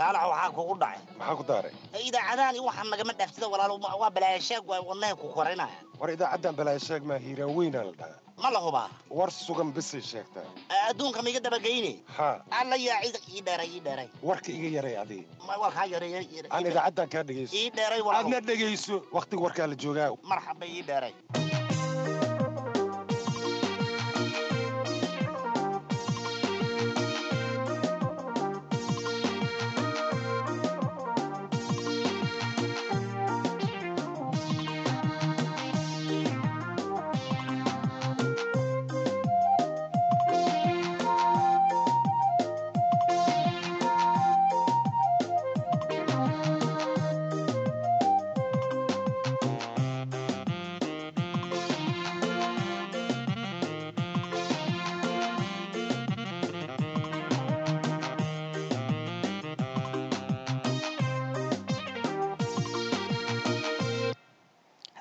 saalax waxaa kugu dhacay maxaa ku daaray idaacadahan iyo waxaan nagama dhaaftida walaalo waa balaayashaag waa wadnaha ku korinaya war idaacaddan balaayo sheeg maa hiiraan weynaa la dhahaa ma la hubaa war sugan bisay sheegtaa adduunka ma iga dabageyne haa alla yaa cid ii dheeray ii dheeray warka iga yaray adii Ma- waa kaa yareeyay aan idaacaddan kaa dhegayso ii dheeray aadna walaalo dhegayso wakhtiga warkaa la joogaa marxaba ii dheeray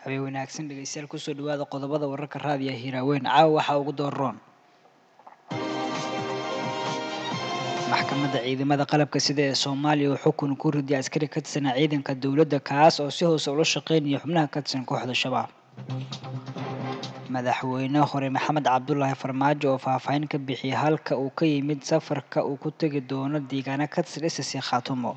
habeen wanaagsan dhegeystayaal ku soo dhawaada qodobada wararka raadiya hiiraaweyn caawa waxaa ugu dooroon maxkamadda ciidamada qalabka sida ee soomaaliya oo xukun ku riday askari ka tirsanaa ciidanka dowladda kaas oo si hoose ula shaqeynaya xubnaha ka tirsan kooxda shabaab. Madaxweyne hore maxamed cabdulaahi farmaajo oo faahfaahin ka bixiyay halka uu ka yimid safarka uu ku tegi doono deegaano ka tirsan ssc khaatumo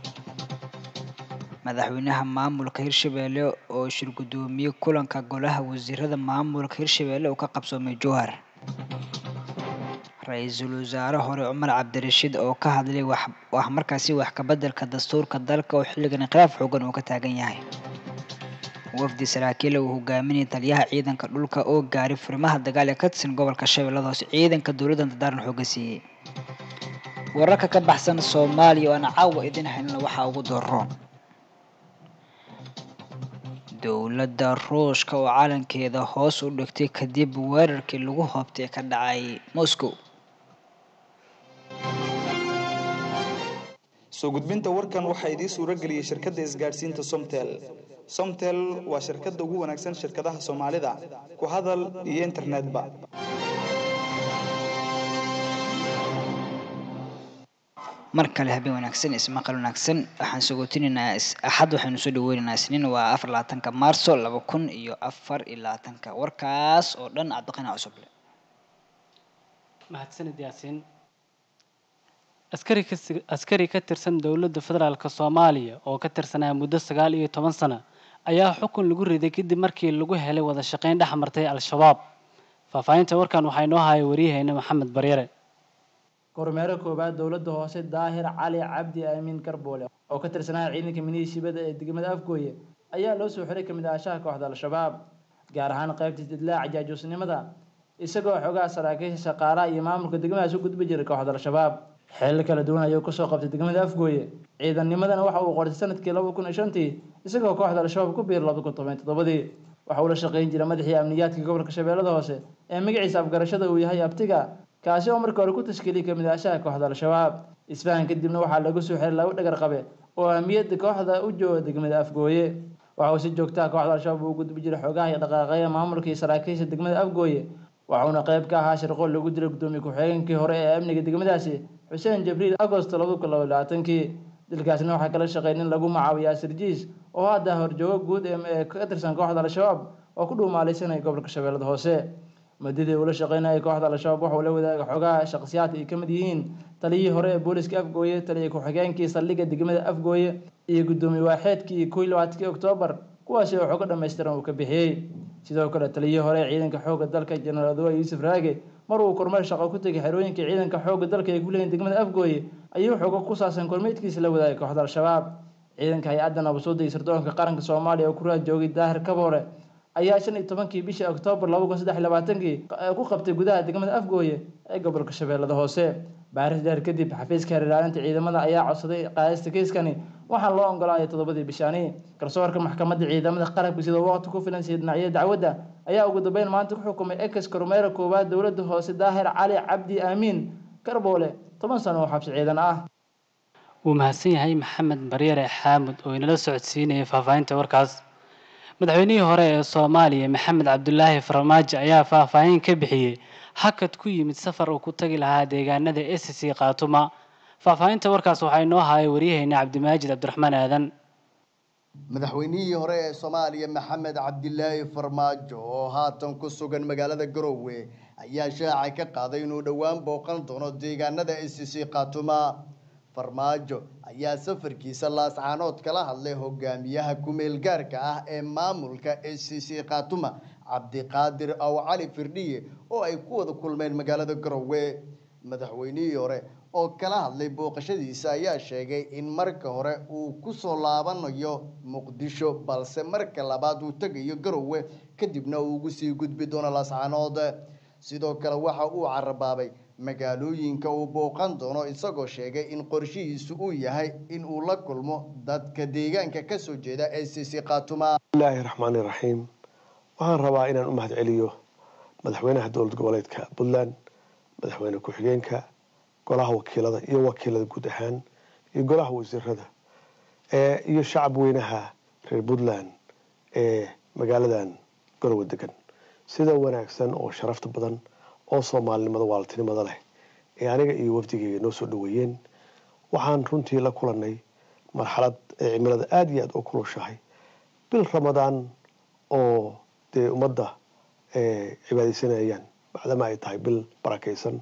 madaxweynaha maamulka hirshabelle oo shir gudoomiyey kulanka golaha wasiirada maamulka hirshabelle uu ka qabsoomay jowhar. Ra'iisul wasaare hore cumar cabdirashiid oo ka hadlay wax markaasi wax kabeddelka dastuurka dalka oo xilligan khilaaf xoogan uu ka taagan yahay. Wafdi saraakiil uu hogaaminayay taliyaha ciidanka dhulka oo gaaray furimaha dagaal ee ka tirsan gobolka shabeellada hoose ciidanka dowladda dardaaran xooga siiyey wararka ka baxsan soomaaliya oo aan caawa idin helna waxaa ugu dooroon dowladda ruushka oo calankeeda hoos u dhigtay kadib weerarkii lagu hoobtay ka dhacay moscow. Soo gudbinta warkan waxaa idiin suuro geliyey shirkadda isgaadhsiinta somtel. Somtel waa shirkadda ugu wanaagsan shirkadaha soomaalida. Ku hadal iyo internetba مركل هبي ونكسن اسم مقال ونكسن حن سقوتين الناس أحد وحن سود وين الناسين وأفر لا تنك مارسول لو كن يو أفر إلا تنك وركاس ودن أعتقدنا أصبل ما هتسن دياسين أسكري كس أسكري كتر سن دولة دفتر على كسومالية أو كتر سنة مدة سجال إيه تمن سنة أيا حكم لجوري ذيك دي مركي لجوه هلا وذا شقين ده حمرتي على الشباب ففاين تور كان وحينوها يوريها إن محمد بريره kormeero koowaad dowladda hoose daahir cali cabdi aamin garboole oo ka tirsanaa ciidanka miniishibada ee degmada afgooye ayaa loo soo xiray kamid ahaanshaha kooxda al-shabaab gaar ahaan qaybta didlaaca jaajuusnimada isagoo xogaha saraakiisha shaqaalaha iyo maamulka degmadaas u gudbi jiray kooxda al-shabaab xeelal kala duwan ayuu kasoo qabtay degmada afgooye ciidannimadana waxa uu qortay sanadkii laba kun iyo shantii isagoo kooxda al-shabaab ku biiray laba kun toban toddobadii waxa uu la shaqayn jiray madaxii amniyaadka gobolka shabeellada hoose ee magaciisa afgarashada uu yahay abtiga kaasi oo markii hore ku tashkiiliyay kamid ahaanshaha kooxda al-shabaab isfahan kadibna waxaa lagu soo xiray laba dhagar qabe oo ahmiyadda kooxda u jooga degmada afgooye waxa uu si joogtaha kooxda al-shabaab uu gudbi jiray xoogaha iyo dhaqaaqeeya maamulka iyo saraakiisha degmada afgooye waxauna qayb ka ahaa shirqool lagu dilay gudoomiye ku-xigeenkii hore ee amniga degmadaasi xuseen jabriil agosto laba kun laba labaatankii dilkaasna waxaa kala shaqeyn in lagu macaawiyo asirjiis oo hadda horjoogo guud ee ka tirsan kooxda al-shabaab oo ku dhuumaalaysanaya gobolka shabeellada hoose مددي ولا شقينا يكو واحد على شباب وحول ولا ذا حقا شخصيات كمديين تلي هرة بوليس كيف جوية تلي يكو حقين كي صلي قد جمد أف جوية يقدم واحد كي كل وقت كي أكتوبر. كواش حقا ما يشترون كبهي سيدو كلا تلي هرة عيدا كحقا ذلك جنرال دوا يوسف راجي مرو كرمال شقا كنت كحروين كعيدا كحقا ذلك يقول إن جمد أف جوية أيو حقا قصة عشان كل ميت كي سلو ذا يكو واحد على شباب. عيدا كهي أدنى بسود يسردون كقرن أو كرة جوجي داهر كبره ayaa shan iyo tobankii bishii oktoobar laba kun saddex iyo labaatankii ku qabtay gudaha degmada afgooye ee gobolka shabeellada hoose baaris dheer kadib xafiiska heer ilaalinta ciidamada ayaa codsaday qaadista kiiskani waxaan loo ogolaayay toddobadii bishaani garsoorka maxkamadda ciidamada qarabka sidoo waqti ku filan sii dhinacyada dacwadda ayaa ugu dambeyn maanta ku xukumay ex kormeera koowaad dowladda hoose daahir cali cabdi aamiin garboole toban sano oo xabsi ciidan ah wuu mahadsan yahay maxamed baryare xaamud oo inala socodsiinayay faahfaahinta warkaas madaxweynihii hore ee soomaaliya maxamed cabdulaahi farmaajo ayaa faahfaahin ka bixiyey hakad ku yimid safar uu ku tagi lahaa deegaanada sc khaatuma faahfaahinta warkaas waxaa inoo hayay waryaheena cabdimaajid cabdiraxmaan aadan. Madaxweynihii hore ee soomaaliya maxamed cabdilaahi farmaajo oo haatan ku sugan magaalada garoowe ayaa shaaca ka qaaday inuu dhowaan booqan doono deegaanada icc khaatuma farmaajo ayaa safarkiisa laascaanood kala hadlay hogaamiyaha kumeel gaarka ah ee maamulka icc khaatuma cabdiqaadir aw cali firdhiye oo ay ku wada kulmeen magaalada garoowe madaxweynihii hore oo kala hadlay booqashadiisa ayaa sheegay in marka hore uu ku soo laabanayo muqdisho balse marka labaad uu tegayo garowe kadibna uu ugu sii gudbi doono laascaanood sidoo kale waxa uu carabaabay magaalooyinka uu booqan doono isagoo sheegay in qorshihiisu uu yahay in uu la kulmo dadka deegaanka ka soo jeeda ee khaatuma bismillaahi raxmaani raxiim waxaan rabaa inaan u mahad celiyo madaxweynaha dowlad goboleedka puntland madaxweyne ku-xigeenka golaha wakiilada iyo wakiilada guud ahaan iyo golaha wasiirada iyo shacab weynaha reer puntland ee magaaladan garowe degan sida wanaagsan oo sharafta badan oo soomaalinimada waaltinimada leh ee aniga iyo wafdigeyga noo soo dhaweeyeen waxaan runtii la kulanay marxalad ee cimilada aada iyo aada u kulushahay. Bil ramadaan oo dee ummadda cibaadeysanayaan bacdama ay tahay bil barakaysan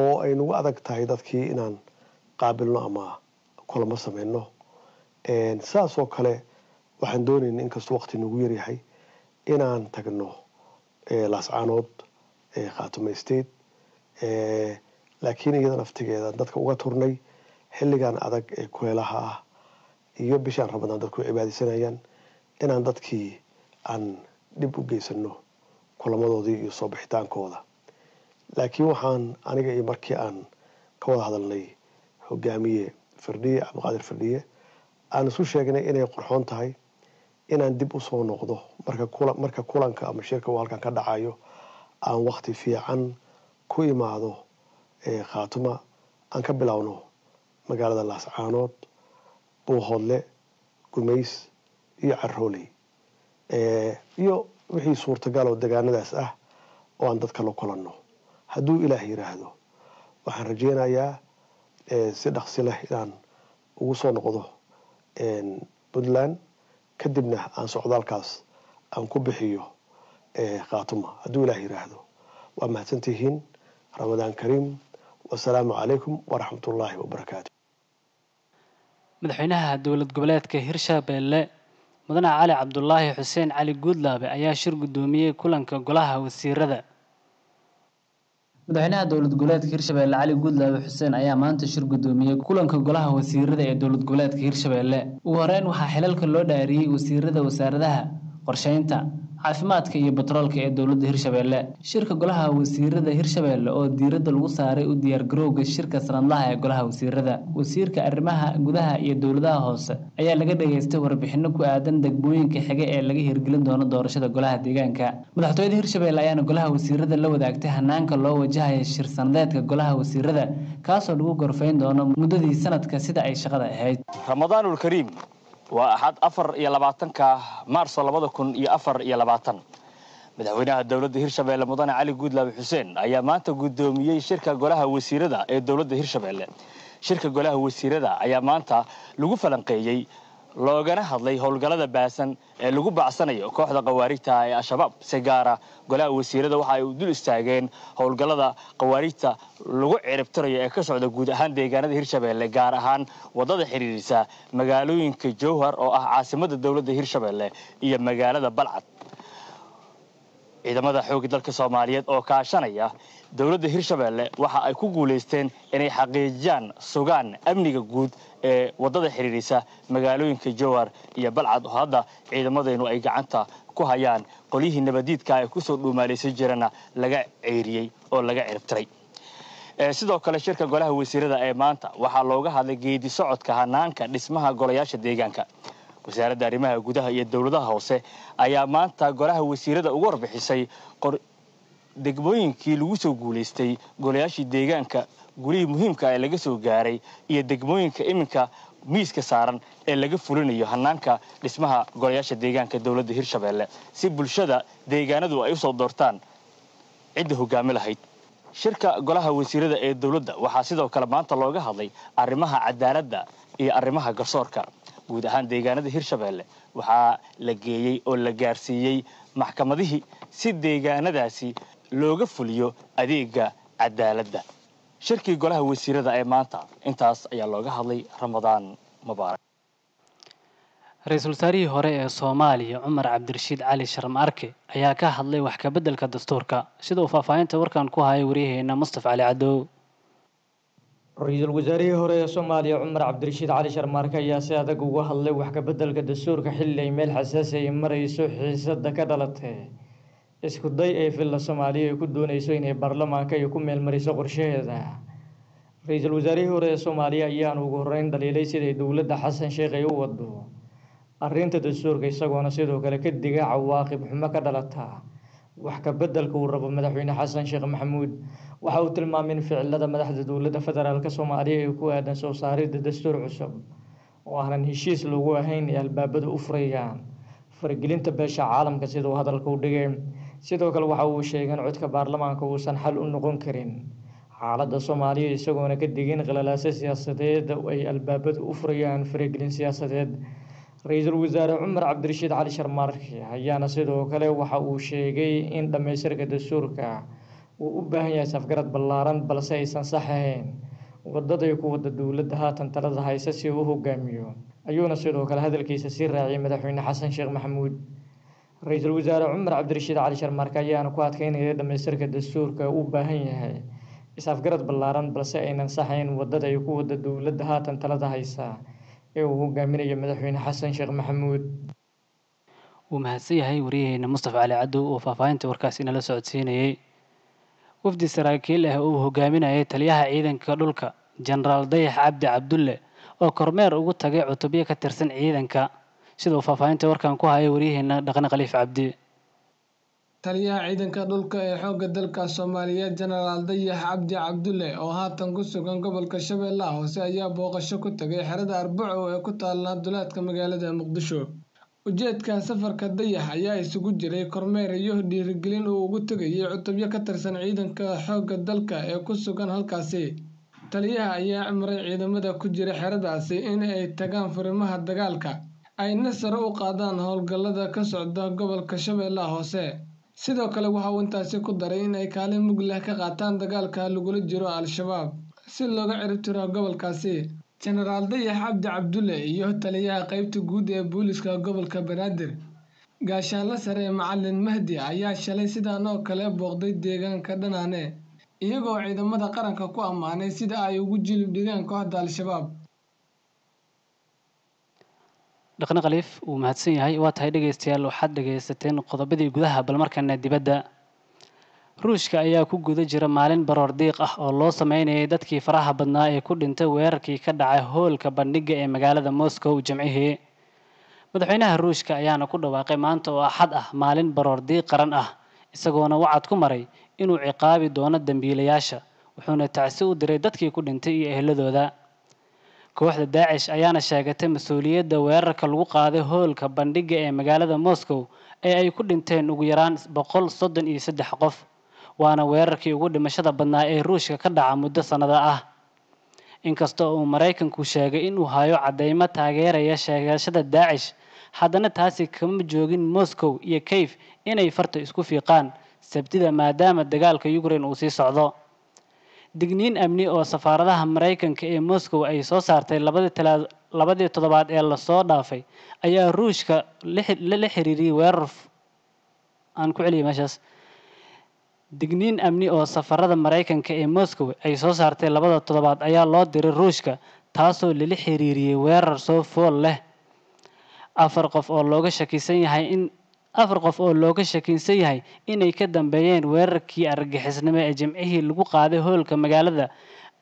oo ay nagu adag tahay dadkii inaan qaabilno ama kulamo sameyno saasoo kale waxaan doonayna inkastoo waqti nagu yaryahay inaan tagno laascaanood khaatume state laakiin iyada naftigeeda dadka uga turnay xilligan adag ee kuleelaha ah iyo bishaan ramadaan dadku cibaadeysanayaan inaan dadkii aan dhib u geysano kulamadoodii iyo soo bixitaankooda. Laakiin waxaan aniga iyo markii aan ka wada hadalnay hogaamiye firdhiye cabdiqaadir firdhiye aan isu sheegnay inay qorxoon tahay inaan dib u soo noqdo marka kulanka ama shirka uu halkan ka dhacayo aan wakti fiican ku imaado khaatuma aan ka bilowno magaalada laascaanood buuhoodle gumays iyo carooley iyo wixii suurtagal oo degaanadaas ah oo aan dadka la kulanno. Hadduu ilaah yiraahdo waxaan rajeynayaa si dhaqsi leh inaan ugu soo noqdo puntland. Kadibna aan socdaalkaas aan ku bixiyo khaatuma hadduu ilaah yiraahdo waa mahadsantihiin ramadaan kariim wasalaamu calaykum waraxmat ullaahi wabarakaatu madaxweynaha dowlad goboleedka hirshabeelle mudane cali cabdulaahi xuseen cali guudlaabe ayaa shir guddoomiyey kulanka golaha wasiirada. Madaxweynaha dowlad goboleedka hirshabeelle cali guudlaabe xuseen ayaa maanta shir guddoomiyey kulanka golaha wasiirada ee dowlad goboleedka hirshabeelle ugu horeyn waxaa xilalka loo dhaariyey wasiirada wasaaradaha qorsheynta caafimaadka iyo batroolka ee dowladda hirshabeelle. Shirka golaha wasiirada hirshabeelle oo diiradda lagu saaray u diyaargarowga shirka sanadlaha ee golaha wasiirada wasiirka arrimaha gudaha iyo dowladaha hoose ayaa laga dhageystay warbixino ku aadan degmooyinka xige ee laga hirgelin doono doorashada golaha deegaanka. Madaxtooyada hirshabeelle ayaana golaha wasiirada la wadaagtay hanaanka loo wajahaya shir sanadeedka golaha wasiirada kaasoo lagu gorfayn doono muddadii sanadka sida ay shaqada ahayd. Ramadaanul kariim waa axad afar iyo labaatanka maarso labada kun iyo afar iyo labaatan. Madaxweynaha dowladda hirshabeelle mudane cali guudlaabe xuseen ayaa maanta guddoomiyey shirka golaha wasiirada ee dowladda hirshabeelle shirka golaha wasiirada ayaa maanta lagu falanqeeyey loogana hadlay howlgallada baasan ee lagu bacsanayo kooxda khawaariigta ee al-shabaab. Si gaara golaha wasiirada waxa ay dul istaageen howlgallada khawaariigta lagu ciribtirayo ee ka socda guud ahaan deegaanada hirshabeelle gaar ahaan waddada xidhiirisa magaalooyinka jowhar oo ah caasimadda dowladda hirshabeelle iyo magaalada balcad ciidamada xoogga dalka soomaaliyeed oo kaashanaya dowladda hirshabeelle waxa ay ku guulaysteen inay xaqiijiyaan sugaan amniga guud ee waddada xidhiirisa magaalooyinka jowhar iyo balcad. Oo hadda ciidamadeennu ay gacanta ku hayaan qolyihii nabadiidka ee ku soo dhuumaalaysan jirana laga ceyriyey oo laga ciribtiray. Sidoo kale shirka golaha wasiirada ee maanta waxaa looga hadlay geedi socodka hanaanka dhismaha golayaasha deegaanka wasaaradda arrimaha gudaha iyo dowladaha hoose ayaa maanta golaha wasiirada uga warbixisay degmooyinkii lagu soo guulaystay golayaashii deegaanka gulihii muhiimka ee laga soo gaaray iyo degmooyinka iminka miiska saaran ee laga fulinayo hanaanka dhismaha golayaasha deegaanka dowladda hirshabeelle. Si bulshada deegaanadu ay u soo doortaan cidda hogaami lahayd. Shirka golaha wasiirada ee dowladda waxaa sidoo kale maanta looga hadlay arrimaha cadaaladda iyo arrimaha garsoorka guud ahaan deegaanada hirshabeelle waxaa la geeyey oo la gaarsiiyey maxkamadihii si deegaanadaasi looga fuliyo adeega cadaaladda. Shirkii golaha wasiirada ee maanta intaas ayaa looga hadlay ramadaan mubaarak ra'iisul wasaarihii hore ee soomaaliya cumar cabdirashiid cali sharma arke ayaa ka hadlay wax ka beddelka dastuurka sida uu faahfaahinta warkan ku hayay waryaheena mustafa cali cadow ra-iisul wasaarihii hore ee soomaaliya cumar cabdirashiid cali sharmaarke ayaa si adag uga hadlay wax ka beddelka dastuurka xilli ay meel xasaasi ay marayso xiisada ka dhalatay isku day ee villa soomaaliya ay ku doonayso inay baarlamaanka ay ku meelmariso qorshaheeda ra-iisul wasaarihii hore ee soomaaliya ayaan ugu horreyn dhaliilay siday dowladda xasan sheekh ay u wado arrinta dastuurka isagoona sidoo kale ka diga cawaaqib xumo ka dhalata وحكا بدل كورب مدحوين حسن شيخ محمود. وحاو تلما من فعل لدى مدحد دولة فترة كسوما عليه يكو أدن سو ساري دستور عصب وحنا نهيشيس لغوه هين يالباب دو أفريقان فرقلين تباشا عالم كسيدو هذا الكودير سيدو كل وحاو شيخان عدك بارلمان كوسان حل النقون كرين على دا سوماليا يساقونا كدقين غلالاسي سياسة ديد وي الباب دو أفريقان فرقلين سياسة ديد ra-iisul wasaare cumar cabdirashiid cali sharmaarke ayaana sidoo kale waxa uu sheegay in dhammaystirka dastuurka uu u baahan yahay safgarad ballaaran balse aysan sax ahayn wadaday ku wada dowladda haatan talada hayse si uu u hogaamiyo ayuuna sidoo kale hadalkiisa sii raaciyay madaxweyne xasan sheekh maxamuud ra-iisul wasaare cumar cabdirashiid cali sharmaarke ayaana ku adkeynaya dhammaystirka dastuurka uu u baahan yahay is-afgarad ballaaran balse aynan saxayn wadada ay ku wada dowladda haatan talada haysa ee uu hogaaminayo madaxweyne xasan sheekh maxamuud. Wuu mahadsan yahay waryaheena mustafa cali cadow oo faahfaahinta warkaasi inala socodsiinayey wafdi saraakiil ah uu hogaaminayay taliyaha ciidanka dhulka jenaraal dayax cabdi cabdulle oo kormeer ugu tagay cutubyo ka tirsan ciidanka. Sida uu faahfaahinta warkan ku hayay waryaheena dhaqan khaliif cabdi taliyaha ciidanka dhulka ee xoogga dalka soomaaliyeed jenaraal dayax cabdi cabdulle oo haatan ku sugan gobolka shabeellaha hoose ayaa booqasho ku tagay xerada arbaco ee ku taalla duleedka magaalada muqdisho. Ujeedka safarka dayax ayaa isugu jiray kormeer iyo dhiirigelin uu ugu tegayay cutubyo ka tirsan ciidanka xoogga dalka ee ku sugan halkaasi. Taliyaha ayaa amray ciidamada ku jira xeradaasi in ay tagaan furimaha dagaalka ayna sare u qaadaan howlgallada ka socda gobolka shabeellaha hoose sidoo kale waxa uu intaasi ku daray in ay kaalin mug leh ka qaataan dagaalka lagula jiro al-shabaab. Si looga ciribtiro gobolkaasi jenaraal dayax cabdi cabdulle iyo taliyaha qeybta guud ee booliska gobolka banaadir gaashaanla sare macalin mahdi ayaa shalay sidaan oo kale booqday deegaanka dhanaane iyagoo ciidamada qaranka ku ammaanay sida ay ugu jilib dhigaan kooxda al-shabaab dhaqan khaliif wuu mahadsan yahay. Waa tahay dhegaystayaal waxaad dhegaysateen qodobadii gudaha bal markana dibadda. Ruushka ayaa ku guda jira maalin baroor diiq ah oo loo sameynayay dadkii faraha badnaa ee ku dhintay weerarkii ka dhacay hoolka bandhigga ee magaalada moscow jimcihii. Madaxweynaha ruushka ayaana ku dhawaaqay maanta oo axad ah maalin baroor diiq qaran ah isagoona wacad ku maray inuu ciqaabi doono dembiilayaasha wuxuuna tacsi u diray dadkii ku dhintay iyo ehladooda kooxda daacish ayaana sheegatay mas'uuliyadda weerarka lagu qaaday hoolka bandhigga ee magaalada moscow ee ay ku dhinteen ugu yaraan boqol soddon iyo saddex qof waana weerarkii ugu dhimashada badnaa ee ruushka ka dhaca muddo sannado ah. Inkasta oo uu maraykanku sheegay inuu hayo caddeymo taageeraya sheegashada daacish haddana taasi kama joogin moscow iyo kayf inay farta isku fiiqaan sabtida maadaama dagaalka ukraine uu sii socdo digniin amni oo safaaradaha maraykanka ee moscow ay soo saartay labadii toddobaad ee la soo dhaafay ayaa ruushka la xiriiriyey weerar aan ku celiyay meeshaas. Digniin amni oo safarada maraykanka ee moscow ay soo saartay labada toddobaad ayaa loo diray ruushka taasoo lala xiriiriyey weerar soo fool leh. Afar qof oo looga shakisan yahay in afar qof oo looga shakiinsan yahay inay ka dambeeyeen weerarkii argagixisnimo ee jimcihii lagu qaaday hoolka magaalada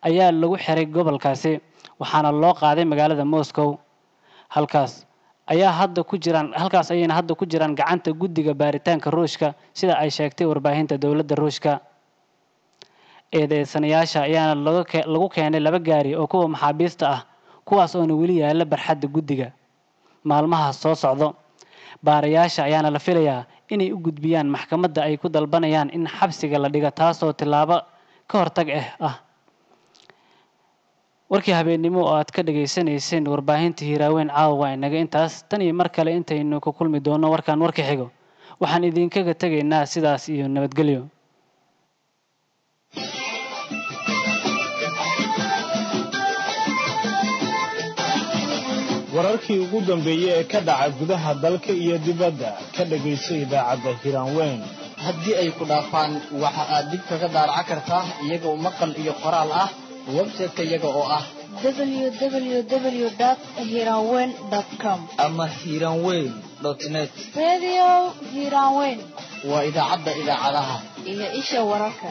ayaa lagu xiray gobolkaasi waxaana loo qaaday magaalada moscow. Halkaas ayaa hadda ku jiraan halkaas ayayna hadda ku jiraan gacanta guddiga baaritaanka ruushka sida ay sheegtay warbaahinta dowladda ruushka. Eedeysanayaasha ayaana lagu keenay laba gaari oo kuwa maxaabiista ah kuwaas oona weli yaalla barxadda guddiga. Maalmahaas soo socdo baarayaasha ayaana la filayaa inay u gudbiyaan maxkamadda ay ku dalbanayaan in xabsiga la dhigo taasoo tillaabo ka hortag ah ah. Warkii habeennimo oo aad ka dhagaysanayseen warbaahinta hiiraaweyn caawa waa inaga intaas. Tan iyo mar kale intaynu ku kulmi doono warkaan warka xigo. Waxaan idinkaga tegaynaa sidaas iyo nabadgelyo wararkii ugu dambeeyey ee ka dhaca gudaha dalka iyo dibadda ka dhagayso idaacadda hiraanweyn haddii ay ku dhaafaan waxa aad dib kaga daaraca kartaa iyagoo maqal iyo qoraal ah website-ka iyaga oo ah ama hiranweyn net waa idaacadda idaacadaha. Iyo isha wararka.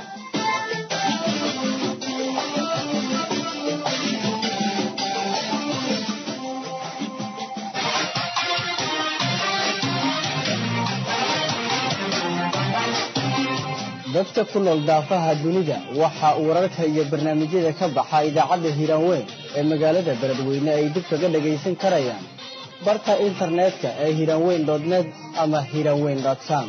Dadka ku nool daafaha dunida waxa wararka iyo barnaamijyada ka baxa idaacadda hiiraanweyn ee magaalada beledweyne ay dib kaga dhagaysan karayaan. Barka internetka ee hiiraanweyn net ama hiiraanweyn com